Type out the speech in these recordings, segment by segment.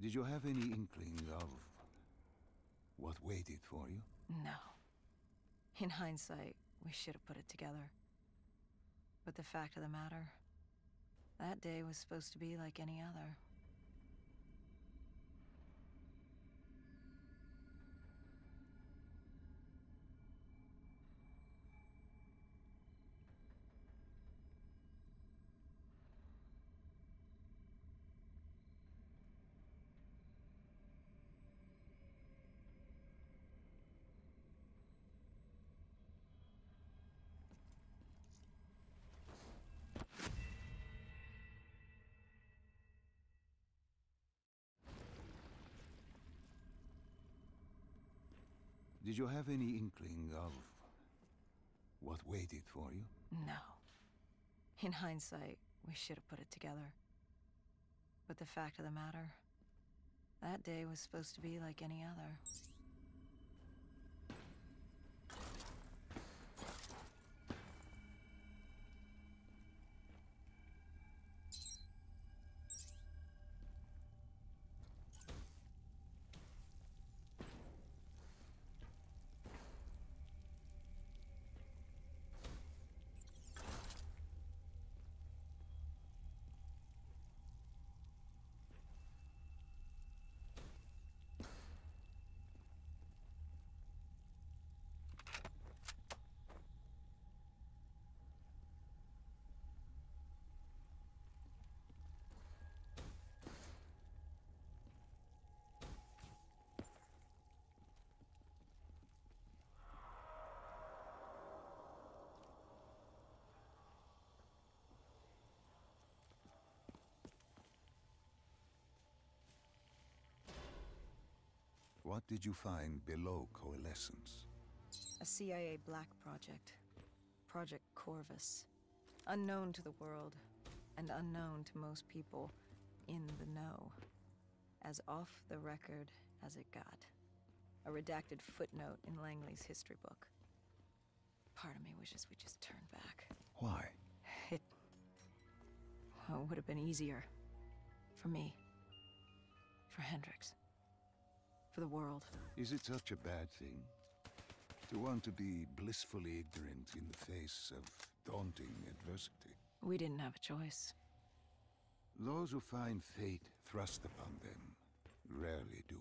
Did you have any inkling of what waited for you? No. In hindsight, we should have put it together. But the fact of the matter, that day was supposed to be like any other. Did you have any inkling of what waited for you? No. In hindsight, we should have put it together. But the fact of the matter, that day was supposed to be like any other. What did you find below Coalescence? A CIA black project. Project Corvus. Unknown to the world, and unknown to most people in the know. As off the record as it got. A redacted footnote in Langley's history book. Part of me wishes we just turned back. Why? It... Well, would have been easier. For me. For Hendricks. For the world. Is it such a bad thing? To want to be blissfully ignorant in the face of daunting adversity? We didn't have a choice. Those who find fate thrust upon them rarely do.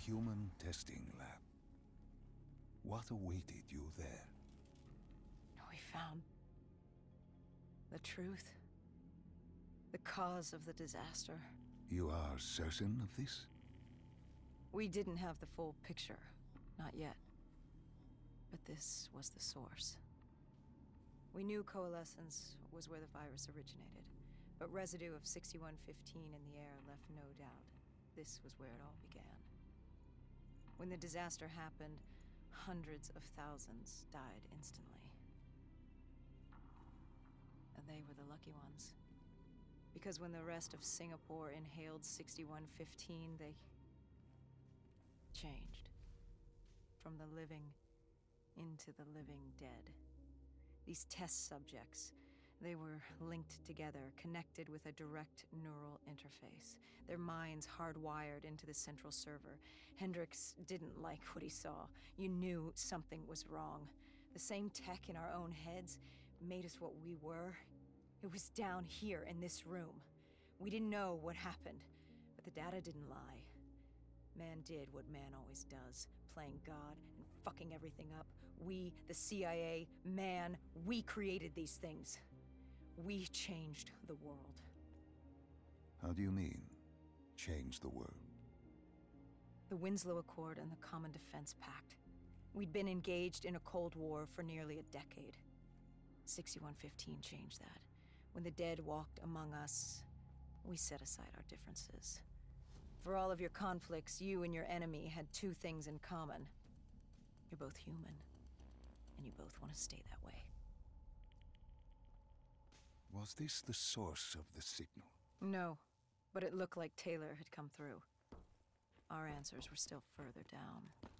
Human testing lab. What awaited you there? We found... the truth. The cause of the disaster. You are certain of this? We didn't have the full picture. Not yet. But this was the source. We knew coalescence was where the virus originated, but residue of 6115 in the air left no doubt this was where it all began. When the disaster happened, hundreds of thousands died instantly. And they were the lucky ones. Because when the rest of Singapore inhaled 6115, they changed. From the living into the living dead. These test subjects, they were linked together, connected with a direct neural interface. Their minds hardwired into the central server. Hendricks didn't like what he saw. You knew something was wrong. The same tech in our own heads made us what we were. It was down here in this room. We didn't know what happened, but the data didn't lie. Man did what man always does, playing God and fucking everything up. We, the CIA, man, we created these things. We changed the world. How do you mean, change the world? The Winslow Accord and the Common Defense Pact. We'd been engaged in a Cold War for nearly a decade. 6115 changed that. When the dead walked among us, we set aside our differences. For all of your conflicts, you and your enemy had two things in common. You're both human, and you both want to stay that way. Was this the source of the signal? No, but it looked like Taylor had come through. Our answers were still further down.